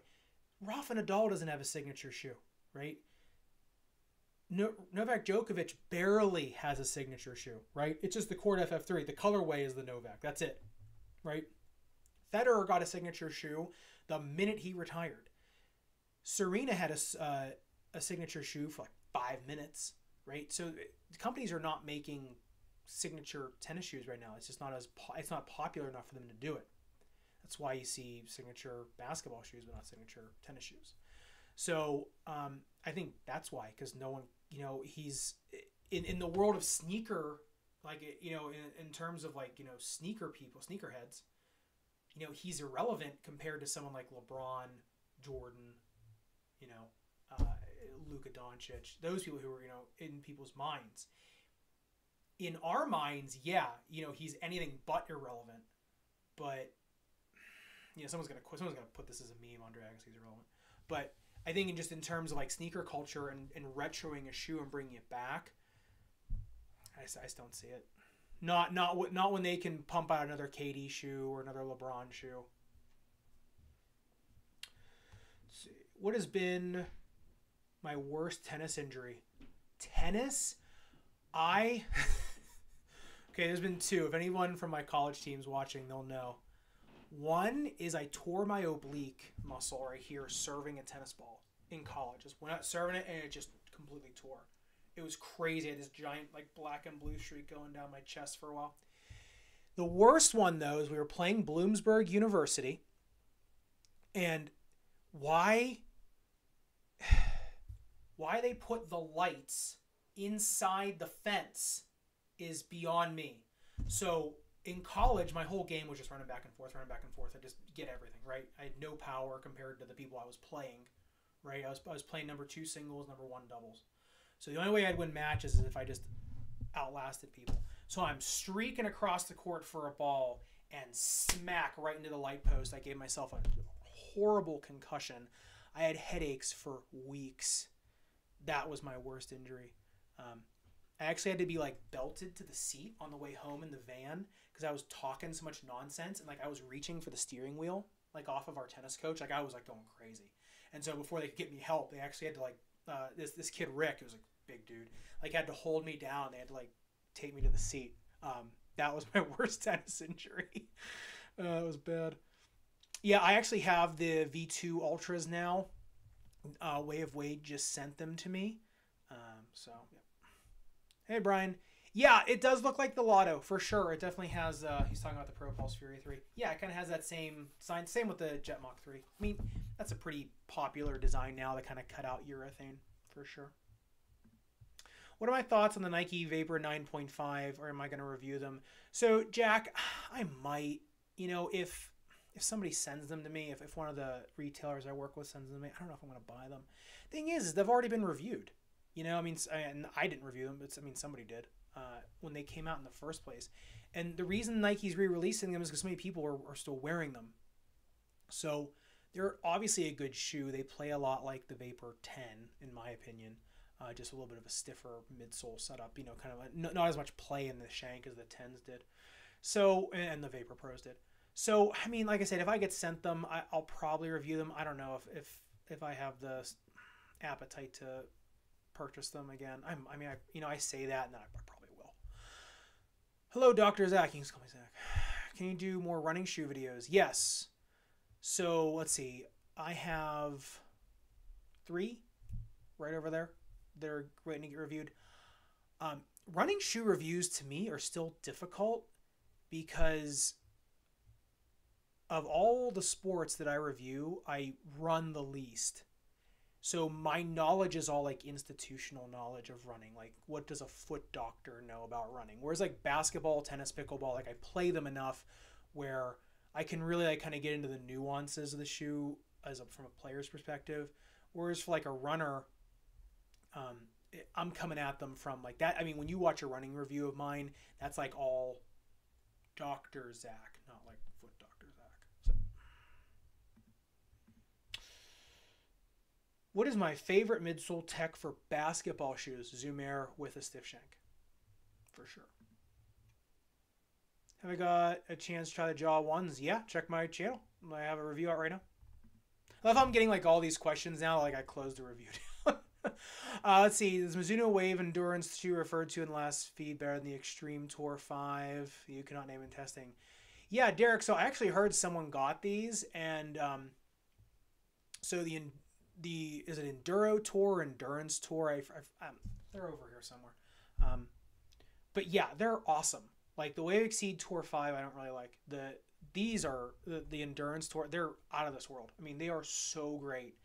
Rafa Nadal doesn't have a signature shoe, right? No, Novak Djokovic barely has a signature shoe, right? It's just the Court FF3. The colorway is the Novak. That's it, right? Federer got a signature shoe the minute he retired. Serena had a, uh, a signature shoe for like five minutes, right? So companies are not making signature tennis shoes right now. It's just not as po- it's not popular enough for them to do it. That's why you see signature basketball shoes, but not signature tennis shoes. So um, I think that's why, because no one, you know, he's in in the world of sneaker, like you know, in, in terms of like you know sneaker people, sneakerheads. You know, he's irrelevant compared to someone like LeBron, Jordan, you know, uh, Luka Doncic, those people who are you know in people's minds. In our minds, yeah, you know, he's anything but irrelevant. But you know, someone's gonna someone's gonna put this as a meme. Andre Agassi's irrelevant, but I think in just in terms of like sneaker culture and, and retroing a shoe and bringing it back, I I just don't see it. Not not not when they can pump out another KD shoe or another LeBron shoe. Let's see. What has been my worst tennis injury? Tennis? I Okay, there's been two. If anyone from my college teams watching, they'll know. One is I tore my oblique muscle right here serving a tennis ball in college. Just went out serving it and it just completely tore. It was crazy. I had this giant like black and blue streak going down my chest for a while. The worst one though is we were playing Bloomsburg University. And why why they put the lights inside the fence is beyond me. So in college, my whole game was just running back and forth, running back and forth. I just get everything right. I had no power compared to the people I was playing. Right, I was I was playing number two singles, number one doubles. So the only way I'd win matches is if I just outlasted people. So I'm streaking across the court for a ball and smack right into the light post. I gave myself a horrible concussion. I had headaches for weeks. That was my worst injury. Um, I actually had to be like belted to the seat on the way home in the van because I was talking so much nonsense and like I was reaching for the steering wheel like off of our tennis coach. Like I was like going crazy. And so before they could get me help, they actually had to like uh, this this kid Rick, who was a big dude, like had to hold me down. They had to like take me to the seat. Um, that was my worst tennis injury. uh, it was bad. Yeah, I actually have the V2 Ultras now. Uh, Way of Wade just sent them to me. Um, so, yeah. Hey, Brian. Yeah, it does look like the Lotto for sure. It definitely has. Uh, he's talking about the Propulse Fury 3. Yeah, it kind of has that same sign. Same with the Jet Mach 3. I mean, that's a pretty popular design now. That kind of cut out urethane for sure. What are my thoughts on the Nike Vapor 9.5, or am I going to review them? So, Jack, I might. You know, if if somebody sends them to me, if, if one of the retailers I work with sends them to me, I don't know if I'm going to buy them. Thing is, they've already been reviewed. You know, I mean, and I didn't review them, but I mean, somebody did uh, when they came out in the first place. And the reason Nike's re-releasing them is because so many people are, are still wearing them. So they're obviously a good shoe. They play a lot like the Vapor 10, in my opinion. Uh, just a little bit of a stiffer midsole setup, you know, kind of not, not as much play in the shank as the 10s did. So, and the Vapor Pros did. So, I mean, like I said, if I get sent them, I, will probably review them. I don't know if, if if I have the appetite to purchase them again. I'm, I mean, I, you know, I say that, and then I probably will. Hello, Doctor Zach. You can call me Zach. Can you do more running shoe videos? Yes. So let's see. I have three right over there. They're waiting to get reviewed. Um, running shoe reviews to me are still difficult because of all the sports that I review, I run the least. So my knowledge is all like institutional knowledge of running. Like what does a foot doctor know about running? Whereas like basketball, tennis, pickleball, like I play them enough where I can really like kind of get into the nuances of the shoe as a, from a player's perspective. Whereas for like a runner, um, I'm coming at them from like that. I mean, when you watch a running review of mine, that's like all Dr. Zach, not like foot Dr. Zach. So. What is my favorite midsole tech for basketball shoes? Zoom Air with a stiff shank. For sure. Have I got a chance to try the Ja ones? Yeah, check my channel. I have a review out right now. I love how I'm getting like all these questions now, like I closed the review. uh, let's see. Is Mizuno Wave Endurance 2 referred to in the last feed better than the Exceed Tour 5? You cannot name in testing. Yeah, Derek. So I actually heard someone got these, and um, so the the is it Enduro Tour, Endurance Tour? I, I, they're over here somewhere. Um, but yeah, they're awesome. Like the Wave Exceed Tour 5, I don't really like. The these are the, the endurance tour. They're out of this world. I mean, they are so great.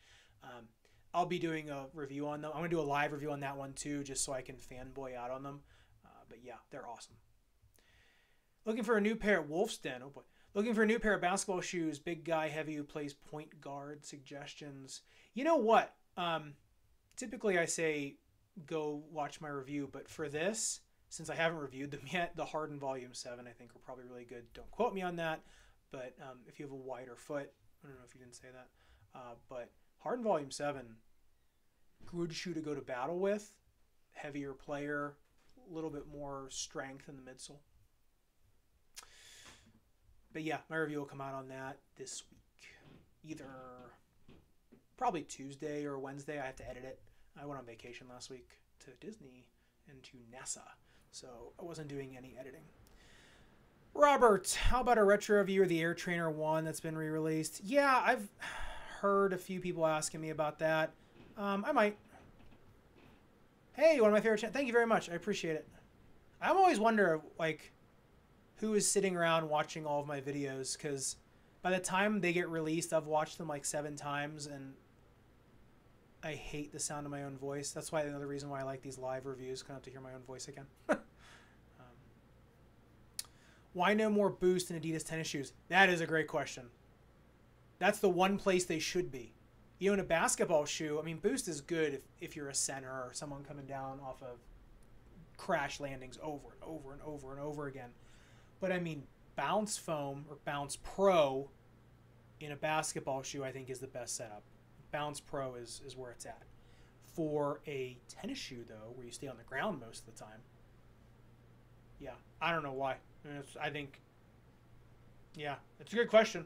Um, I'll be doing a review on them. I'm gonna do a live review on that one too, just so I can fanboy out on them. Uh, but yeah, they're awesome. Looking for a new pair of Wolf's Den. Oh boy. Looking for a new pair of basketball shoes. Big guy, heavy, who plays point guard. Suggestions. You know what? Um, typically, I say go watch my review, but for this, since I haven't reviewed them yet, the Harden Volume Seven I think are probably really good. Don't quote me on that, but um, if you have a wider foot, I don't know if you didn't say that, uh, but Harden Volume 7, good shoe to go to battle with, heavier player, a little bit more strength in the midsole. But yeah, my review will come out on that this week. Either probably Tuesday or Wednesday. I have to edit it. I went on vacation last week to Disney and to NASA, so I wasn't doing any editing. Robert, how about a retro review of the Air Trainer 1 that's been re-released? Yeah, I've heard a few people asking me about that. Um, I might. Hey, one of my favorite channels. Thank you very much. I appreciate it. I'm always wonder like who is sitting around watching all of my videos because by the time they get released, I've watched them like seven times and I hate the sound of my own voice. That's why another reason why I like these live reviews. Kind of to hear my own voice again. Why no more Boost in Adidas tennis shoes? That is a great question. That's the one place they should be. You know, in a basketball shoe, I mean, Boost is good if, if you're a center or someone coming down off of crash landings over and over and over and over again. But I mean, Bounce Foam or Bounce Pro in a basketball shoe, I think, is the best setup. Bounce Pro is, is where it's at. For a tennis shoe, though, where you stay on the ground most of the time, yeah, I don't know why. It's, I think, yeah, it's a good question.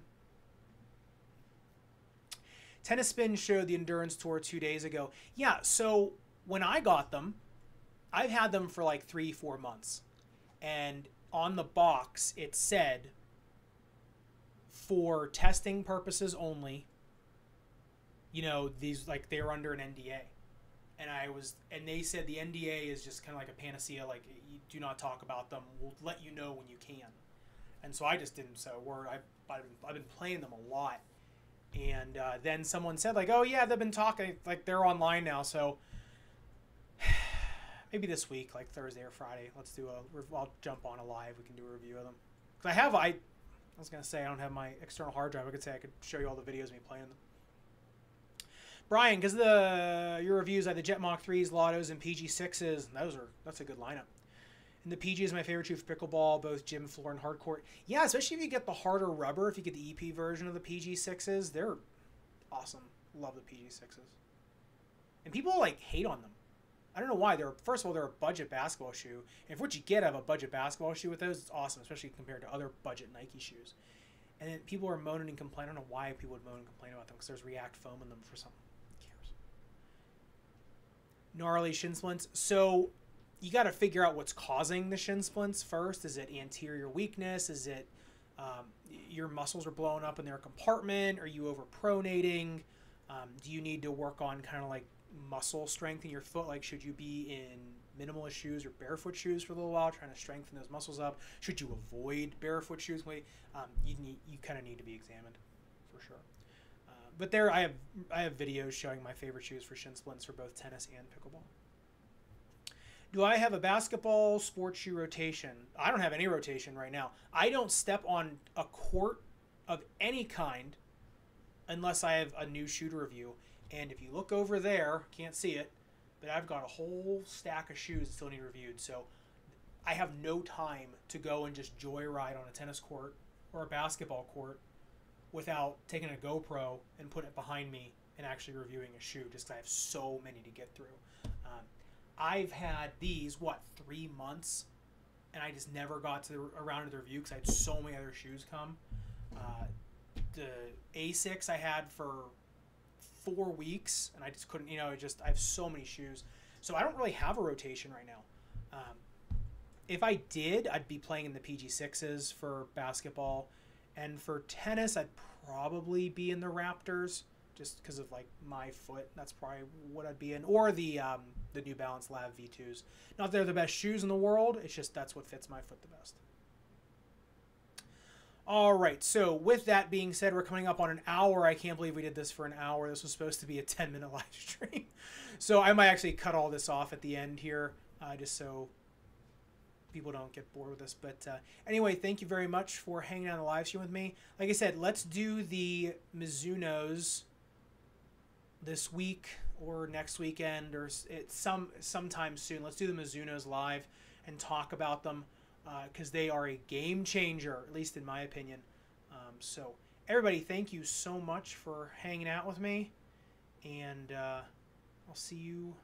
Tennis Spin showed the Endurance Tour two days ago. Yeah, so when I got them, I've had them for like three, four months. And on the box, it said for testing purposes only, you know, these like they're under an NDA. And I was, and they said the NDA is just kind of like a panacea, like you do not talk about them. We'll let you know when you can. And so I just didn't word. I, I've, I've been playing them a lot. And uh, then someone said, like, oh, yeah, they've been talking. Like, they're online now. So maybe this week, like Thursday or Friday, let's do a, I'll jump on a live. We can do a review of them. Because I have, I, I was going to say, I don't have my external hard drive. I could say I could show you all the videos of me playing them. Brian, because the your reviews like the Jet 3s, Lottos, and PG6s, those are that's a good lineup. And the PG is my favorite shoe for pickleball, both gym floor and hard court. Yeah, especially if you get the harder rubber, if you get the EP version of the PG sixes, they're awesome. Love the PG sixes. And people like hate on them. I don't know why. They're first of all they're a budget basketball shoe. And if what you get out of a budget basketball shoe with those, it's awesome, especially compared to other budget Nike shoes. And then people are moaning and complaining. I don't know why people would moan and complain about them because there's React foam in them for something. Who cares? Gnarly shin splints. So you got to figure out what's causing the shin splints first. Is it anterior weakness? Is it um, your muscles are blowing up in their compartment? Are you over pronating? Um, do you need to work on kind of like muscle strength in your foot? Like, should you be in minimalist shoes or barefoot shoes for a little while, trying to strengthen those muscles up? Should you avoid barefoot shoes? Um, you need you kind of need to be examined for sure. Uh, but there, I have I have videos showing my favorite shoes for shin splints for both tennis and pickleball. Do I have a basketball sports shoe rotation? I don't have any rotation right now. I don't step on a court of any kind unless I have a new shoe to review. And if you look over there, can't see it, but I've got a whole stack of shoes that still need reviewed. So I have no time to go and just joyride on a tennis court or a basketball court without taking a GoPro and putting it behind me and actually reviewing a shoe just 'cause I have so many to get through. I've had these, what, three months? And I just never got to the, around to the review because I had so many other shoes come. Uh, the Asics I had for four weeks, and I just couldn't, you know, I just, I have so many shoes. So I don't really have a rotation right now. Um, if I did, I'd be playing in the PG6s for basketball. And for tennis, I'd probably be in the Raptors just because of like my foot. That's probably what I'd be in, or the um, the New Balance Lav V2s. Not that they're the best shoes in the world. It's just that's what fits my foot the best. All right. So with that being said, we're coming up on an hour. I can't believe we did this for an hour. This was supposed to be a 10 minute live stream. So I might actually cut all this off at the end here, uh, just so people don't get bored with this. But uh, anyway, thank you very much for hanging on the live stream with me. Like I said, let's do the Mizunos this week or next weekend or some sometime soon. Let's do the Mizunos live and talk about them because uh, they are a game changer, at least in my opinion. Um, so everybody, thank you so much for hanging out with me, and uh, I'll see you